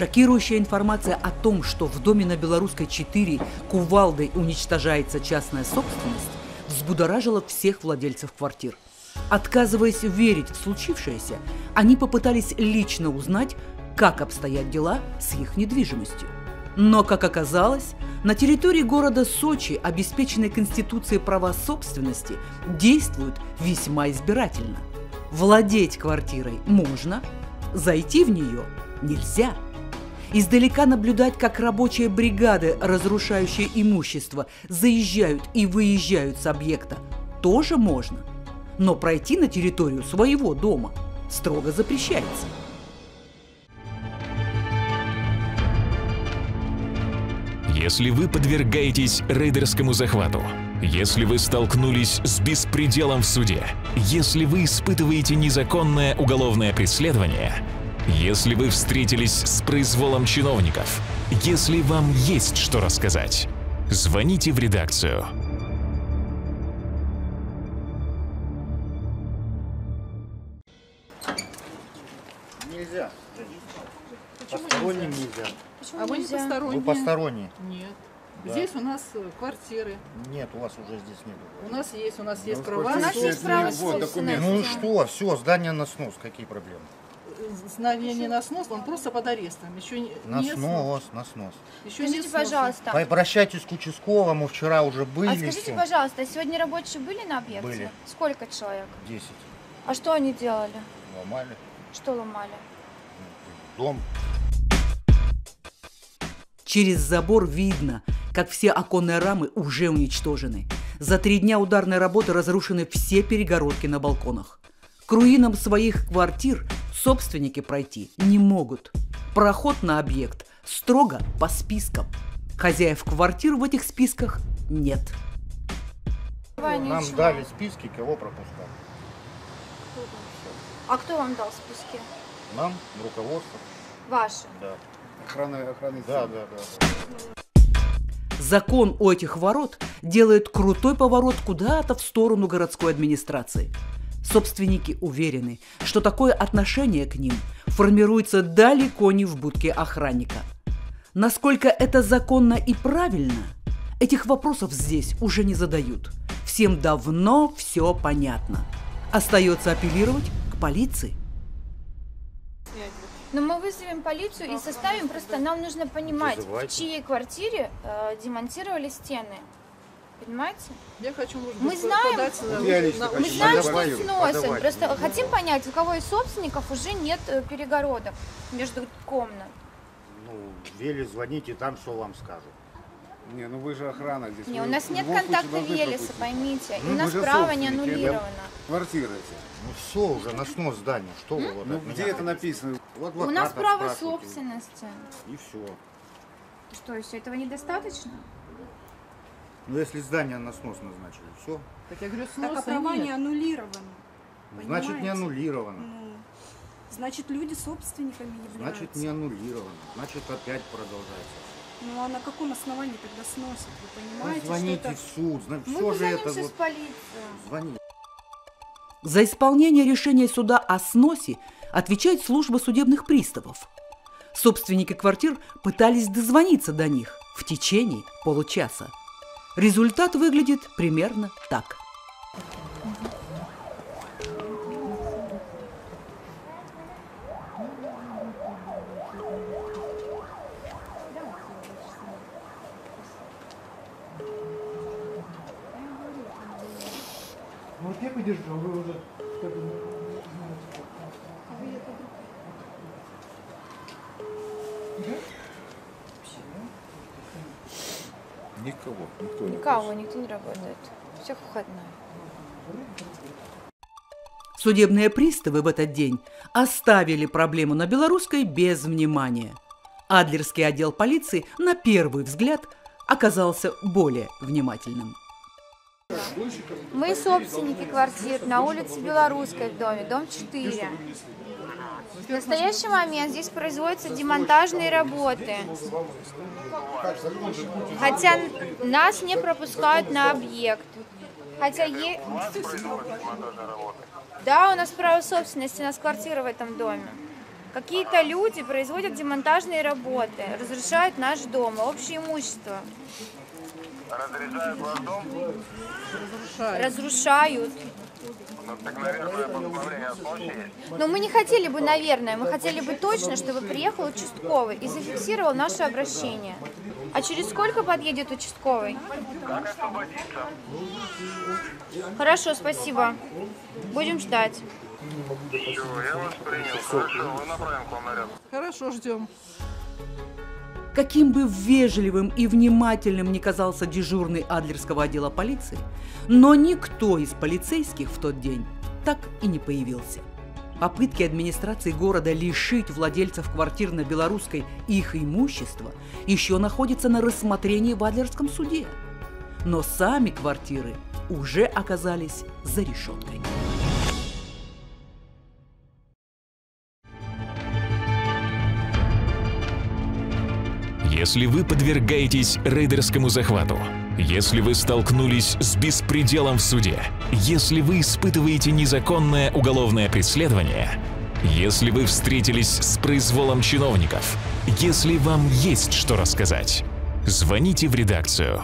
Шокирующая информация о том, что в доме на Белорусской 4 кувалдой уничтожается частная собственность, взбудоражила всех владельцев квартир. Отказываясь верить в случившееся, они попытались лично узнать, как обстоят дела с их недвижимостью. Но, как оказалось, на территории города Сочи, обеспеченной Конституцией права собственности, действуют весьма избирательно. Владеть квартирой можно, зайти в нее нельзя – Издалека наблюдать, как рабочие бригады, разрушающие имущество, заезжают и выезжают с объекта, тоже можно. Но пройти на территорию своего дома строго запрещается. Если вы подвергаетесь рейдерскому захвату, если вы столкнулись с беспределом в суде, если вы испытываете незаконное уголовное преследование – если вы встретились с произволом чиновников, если вам есть что рассказать, звоните в редакцию. Нельзя. Посторонним нельзя. Почему а вы не посторонние? Вы посторонние. Нет. Да. Здесь у нас э, квартиры. Нет, у вас уже здесь нет. У нас есть, у нас есть Ну, права. У нас есть право. Ну и что, все, здание на снос, какие проблемы? Знание не на снос, он просто под арестом. Еще не, На не снос, на снос. Еще не Скажите, снос. пожалуйста, Обращайтесь к участковому, вчера уже были. а скажите, всё. пожалуйста, сегодня рабочие были на объекте? Были. Сколько человек? 10. А что они делали? Ломали. Что ломали? Дом. Через забор видно, как все оконные рамы уже уничтожены. За три дня ударной работы разрушены все перегородки на балконах. К руинам своих квартир собственники пройти не могут. Проход на объект строго по спискам. Хозяев квартир в этих списках нет. Нам дали списки, кого пропускать. А кто вам дал списки? Нам, руководство. Ваши. Да. Охрана, охраны Да, да, да. Закон у этих ворот делает крутой поворот куда-то в сторону городской администрации. Собственники уверены, что такое отношение к ним формируется далеко не в будке охранника. Насколько это законно и правильно, этих вопросов здесь уже не задают. Всем давно все понятно. Остается апеллировать к полиции. Но мы вызовем полицию и составим, просто нам нужно понимать, в чьей квартире э, демонтировали стены. Понимаете? Я хочу, может Мы быть, знаем- подать на- Я лично на- Мы знаем, подавать. что сносят. Подавать. Просто хотим понять, у кого из собственников уже нет э, перегородок между комнат. Ну, Вели, звоните, там все вам скажут. Не, ну вы же охрана здесь. Не, Вы у нас нет контакта Велеса, поймите. И Ну, у нас право не аннулировано. Квартиры эти. Ну все уже, на снос здания. Что вы вот Ну от меня где это написано? Вот У нас право собственности. И все. Что, еще этого недостаточно? Ну если здание на снос назначили, все. Так я говорю, Так сноса а права нет. не аннулированы. Значит не Понимаете? аннулировано. Ну, значит, люди собственниками являются. Значит не аннулировано. Значит опять продолжается. Ну а на каком основании тогда сносят? Вы Ну, понимаете, звоните что это... в суд. Зна- Мы Все же это вот. полицию. Звоните. За исполнение решения суда о сносе отвечает служба судебных приставов. Собственники квартир пытались дозвониться до них в течение получаса. Результат выглядит примерно так. Ну вот я подержу, а вы уже как бы, Никого, никто не Никого, никто не работает. Всех выходной. Судебные приставы в этот день оставили проблему на белорусской без внимания. Адлерский отдел полиции на первый взгляд оказался более внимательным. Мы собственники квартир на улице Белорусской в доме, дом 4. В настоящий момент здесь производятся демонтажные работы. Хотя нас не пропускают на объект. Хотя е... Да, у нас право собственности, у нас квартира в этом доме. Какие-то люди производят демонтажные работы, разрушают наш дом, общее имущество. Разрезают ваш дом? Разрушают. Разрушают. Но мы не хотели бы, наверное, мы хотели бы точно, чтобы приехал участковый и зафиксировал наше обращение. А через сколько подъедет участковый? Хорошо, спасибо. Будем ждать. Все, я вас принял. Хорошо, ждем. Каким бы вежливым и внимательным ни казался дежурный Адлерского отдела полиции, но никто из полицейских в тот день так и не появился. Попытки администрации города лишить владельцев квартир на Белорусской их имущества еще находятся на рассмотрении в Адлерском суде. Но сами квартиры уже оказались за решеткой. Если вы подвергаетесь рейдерскому захвату, если вы столкнулись с беспределом в суде, если вы испытываете незаконное уголовное преследование, если вы встретились с произволом чиновников, если вам есть что рассказать, звоните в редакцию